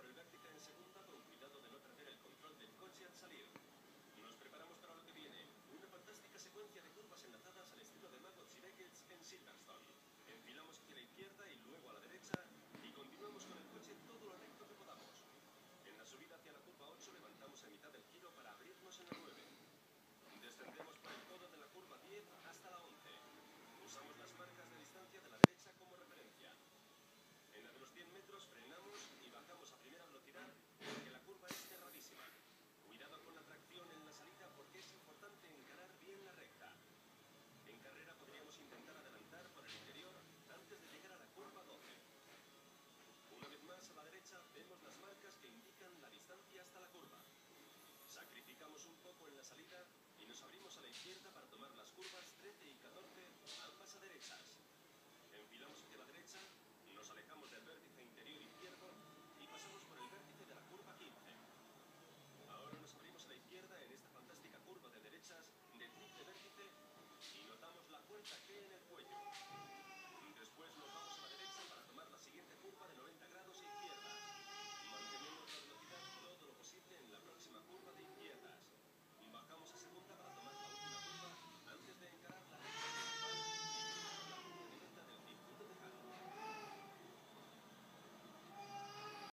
por el vértice abierta